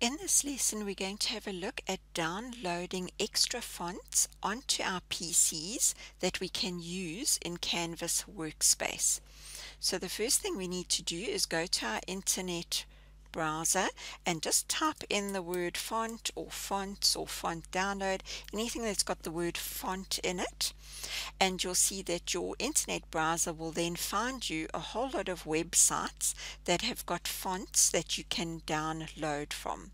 In this lesson we're going to have a look at downloading extra fonts onto our PCs that we can use in Canvas Workspace. So the first thing we need to do is go to our internet browser and just type in the word font or fonts or font download, anything that's got the word font in it. And you'll see that your internet browser will then find you a whole lot of websites that have got fonts that you can download from.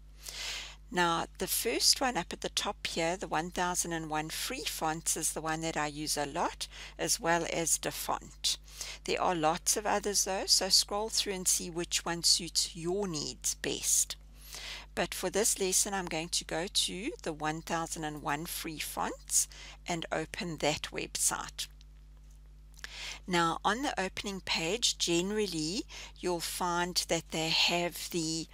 Now, the first one up at the top here, the 1001 free fonts, is the one that I use a lot, as well as DaFont. There are lots of others though, so scroll through and see which one suits your needs best. But for this lesson, I'm going to go to the 1001 free fonts and open that website. Now, on the opening page, generally, you'll find that they have the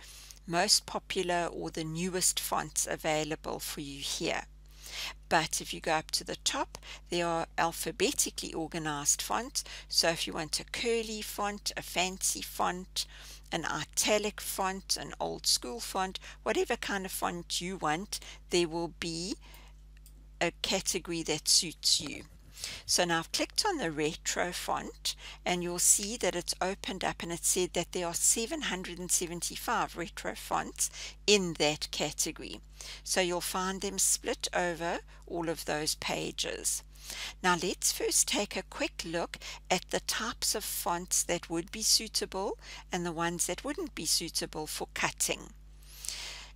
most popular or the newest fonts available for you here. But if you go up to the top, there are alphabetically organized fonts. So if you want a curly font, a fancy font, an italic font, an old school font, whatever kind of font you want, there will be a category that suits you. So now I've clicked on the retro font and you'll see that it's opened up and it said that there are 775 retro fonts in that category. So you'll find them split over all of those pages. Now let's first take a quick look at the types of fonts that would be suitable and the ones that wouldn't be suitable for cutting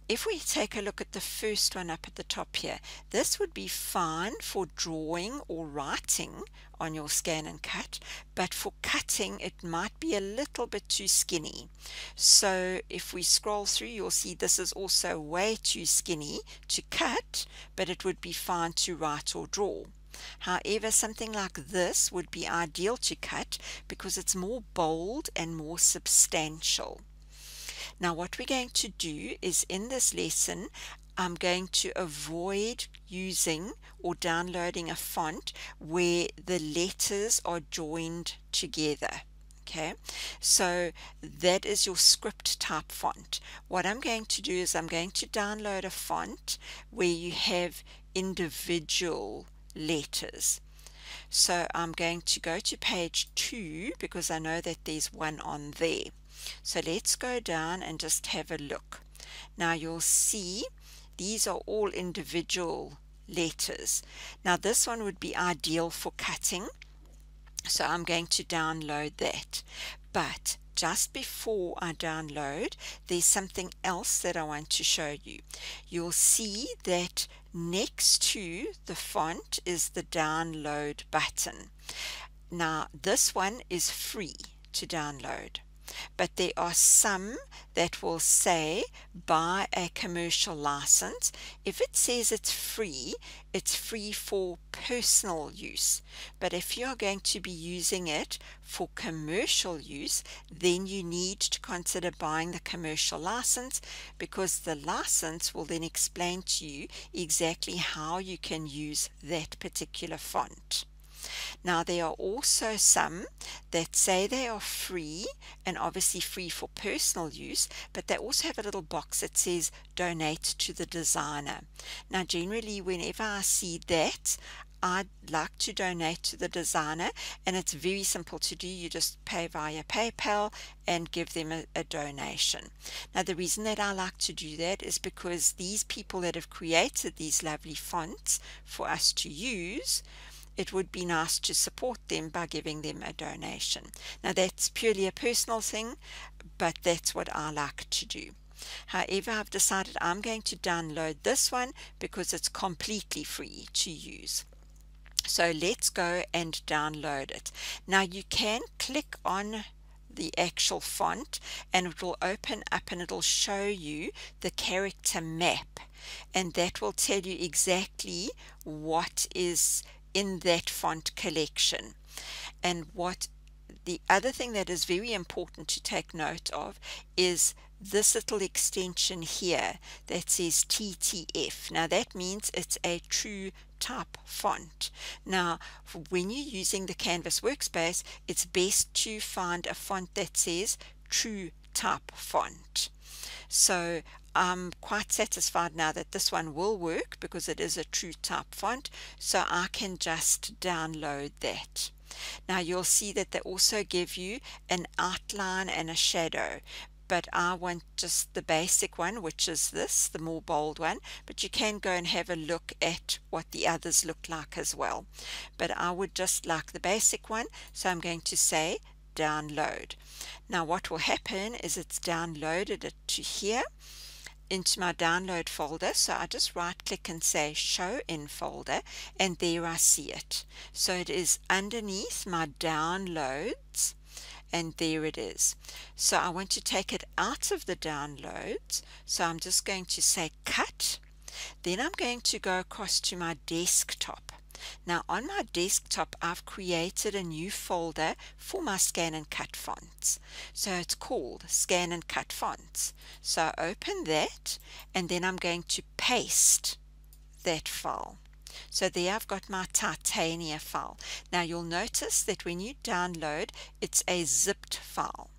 if we take a look at the first one up at the top here, this would be fine for drawing or writing on your scan and cut, but for cutting it might be a little bit too skinny. So if we scroll through, you'll see this is also way too skinny to cut, but it would be fine to write or draw. However, something like this would be ideal to cut because it's more bold and more substantial. Now what we're going to do is in this lesson I'm going to avoid using or downloading a font where the letters are joined together okay? So that is your script type font. What I'm going to do is I'm going to download a font where you have individual letters. So I'm going to go to page 2 because I know that there's one on there so let's go down and just have a look. Now you'll see these are all individual letters. Now this one would be ideal for cutting. So I'm going to download that. But just before I download, there's something else that I want to show you. You'll see that next to the font is the download button. Now this one is free to download but there are some that will say buy a commercial license. If it says it's free, it's free for personal use. But if you are going to be using it for commercial use, then you need to consider buying the commercial license because the license will then explain to you exactly how you can use that particular font. Now there are also some that say they are free and obviously free for personal use, but they also have a little box that says donate to the designer. Now generally whenever I see that, I'd like to donate to the designer and it's very simple to do. You just pay via PayPal and give them a, a, donation. Now the reason that I like to do that is because these people that have created these lovely fonts for us to use it would be nice to support them by giving them a donation. Now that's purely a personal thing, but that's what I like to do. However, I've decided I'm going to download this one because it's completely free to use. So let's go and download it. Now you can click on the actual font and it will open up and it'll show you the character map and that will tell you exactly what is in that font collection. And what the other thing that is very important to take note of is this little extension here that says TTF. Now that means it's a true type font. Now when you're using the Canvas workspace it's best to find a font that says true type font. So I'm quite satisfied now that this one will work because it is a true type font. So I can just download that. Now you'll see that they also give you an outline and a shadow but I want just the basic one which is this the more bold one. But you can go and have a look at what the others look like as well. But I would just like the basic one. So I'm going to say download. Now what will happen is it's downloaded it to here into my download folder. So I just right click and say show in folder and there I see it. So it is underneath my downloads and there it is. So I want to take it out of the downloads. So I'm just going to say cut. Then I'm going to go across to my desktop now on my desktop I've created a new folder for my scan and cut fonts. So it's called scan and cut fonts. So I open that and then I'm going to paste that file. So there I've got my Titania file. Now you'll notice that when you download it's a zipped file.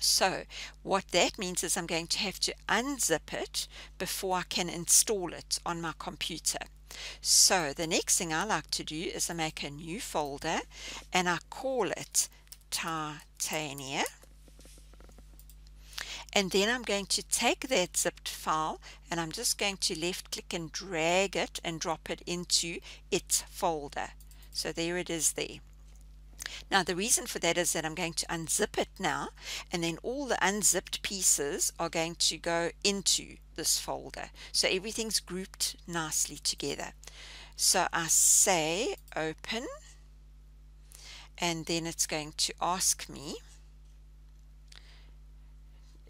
So what that means is I'm going to have to unzip it before I can install it on my computer. So the next thing I like to do is I make a new folder and I call it Titania. And then I'm going to take that zipped file and I'm just going to left click and drag it and drop it into its folder. So there it is there. Now the reason for that is that I'm going to unzip it now and then all the unzipped pieces are going to go into this folder. So everything's grouped nicely together. So I say open and then it's going to ask me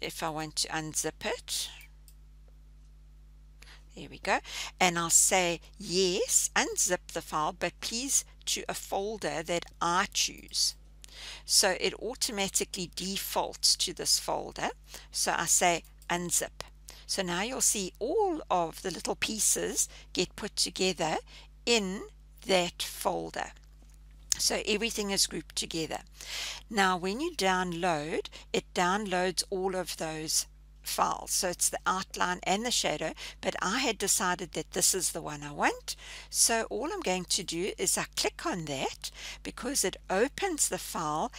if I want to unzip it. There we go. And I'll say yes, unzip the file, but please to a folder that I choose. So it automatically defaults to this folder. So I say unzip. So now you'll see all of the little pieces get put together in that folder. So everything is grouped together. Now when you download, it downloads all of those files. So it's the outline and the shadow, but I had decided that this is the one I want. So all I'm going to do is I click on that because it opens the file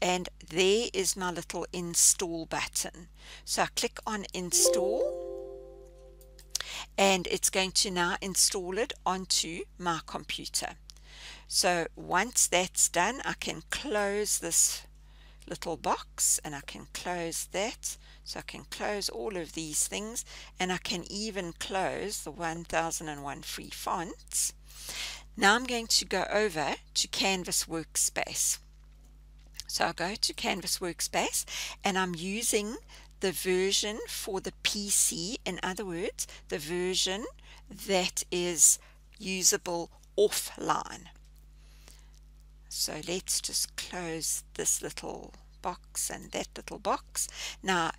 and there is my little install button. So I click on install and it's going to now install it onto my computer. So once that's done, I can close this little box and I can close that. So I can close all of these things and I can even close the 1001 free fonts. Now I'm going to go over to Canvas Workspace. So I'll go to Canvas Workspace and I'm using the version for the PC in other words the version that is usable offline so let's just close this little box and that little box. Now,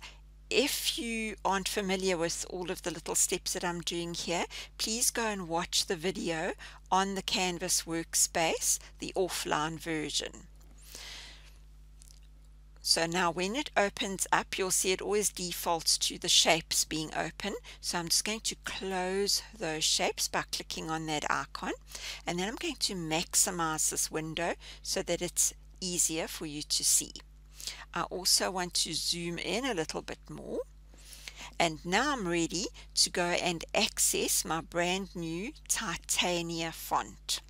if you aren't familiar with all of the little steps that I'm doing here, please go and watch the video on the Canvas workspace, the offline version. So now when it opens up, you'll see it always defaults to the shapes being open. So I'm just going to close those shapes by clicking on that icon. And then I'm going to maximize this window so that it's easier for you to see. I also want to zoom in a little bit more. And now I'm ready to go and access my brand new Titania font.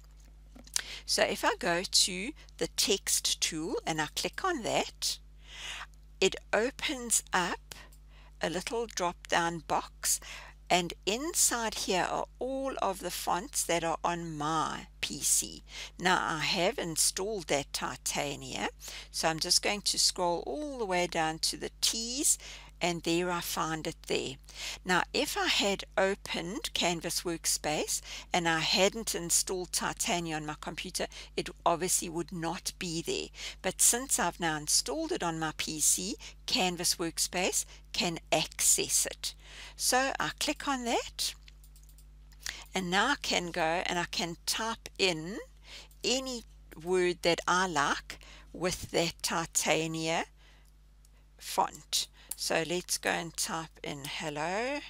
So if I go to the text tool and I click on that, it opens up a little drop down box and inside here are all of the fonts that are on my PC. Now I have installed that Titania so I'm just going to scroll all the way down to the T's and there I find it there. Now if I had opened Canvas Workspace and I hadn't installed Titania on my computer it obviously would not be there but since I've now installed it on my PC Canvas Workspace can access it. So I click on that and now I can go and I can type in any word that I like with that Titania font. So let's go and type in hello.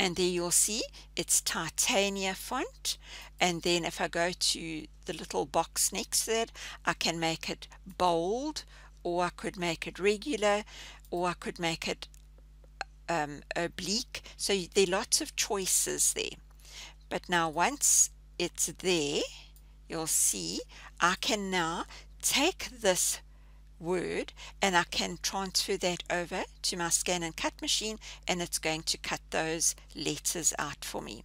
and there you'll see it's Titania font. And then if I go to the little box next to it I can make it bold or I could make it regular or I could make it um, oblique. So there are lots of choices there. But now once it's there you'll see I can now take this word and I can transfer that over to my scan and cut machine and it's going to cut those letters out for me.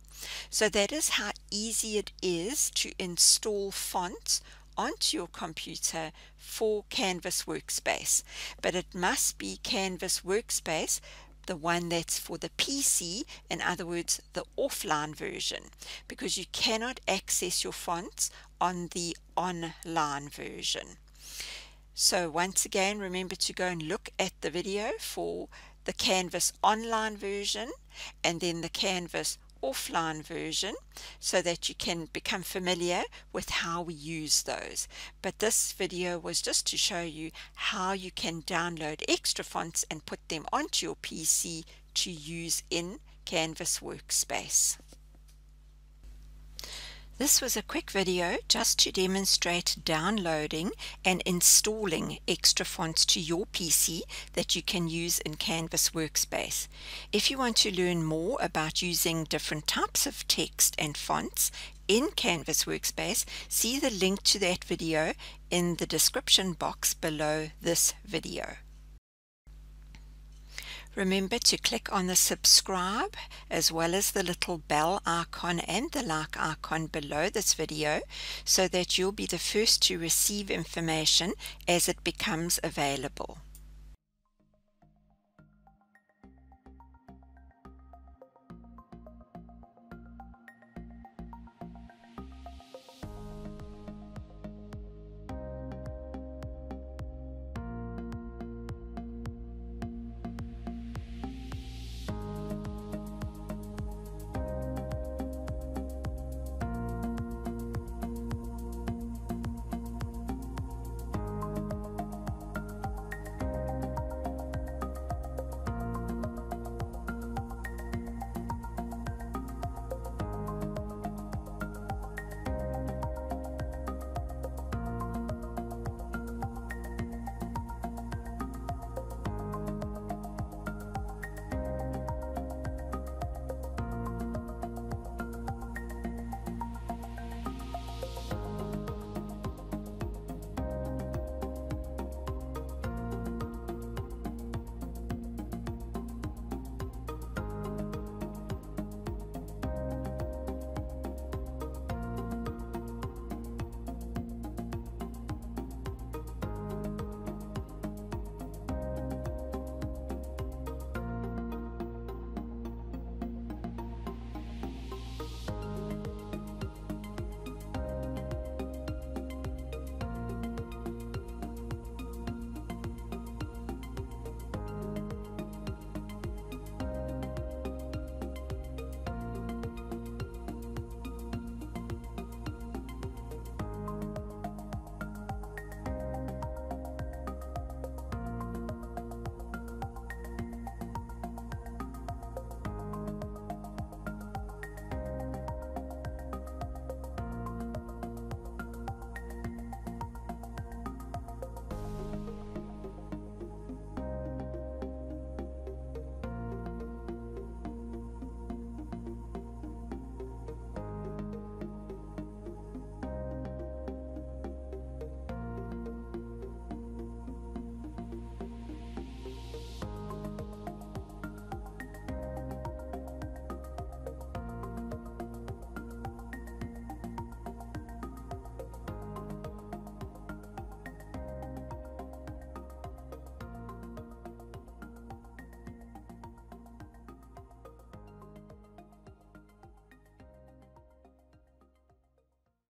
So that is how easy it is to install fonts onto your computer for Canvas Workspace. But it must be Canvas Workspace the one that's for the PC, in other words, the offline version, because you cannot access your fonts on the online version. So once again, remember to go and look at the video for the Canvas online version and then the Canvas offline version so that you can become familiar with how we use those. But this video was just to show you how you can download extra fonts and put them onto your PC to use in Canvas Workspace. This was a quick video just to demonstrate downloading and installing extra fonts to your PC that you can use in Canvas Workspace. If you want to learn more about using different types of text and fonts in Canvas Workspace, see the link to that video in the description box below this video. Remember to click on the subscribe as well as the little bell icon and the like icon below this video so that you'll be the first to receive information as it becomes available.